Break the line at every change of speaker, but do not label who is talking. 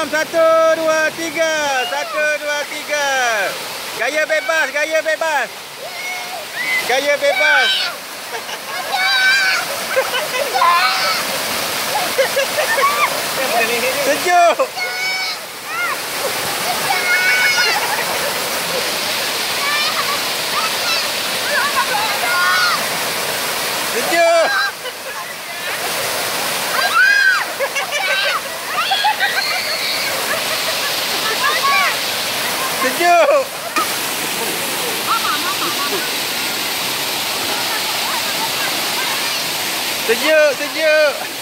enam. Satu, dua, tiga. Satu, dua, tiga. Gaya bebas, gaya bebas. Gaya bebas. Sejuk. Sejuk. Sejuk, sejuk.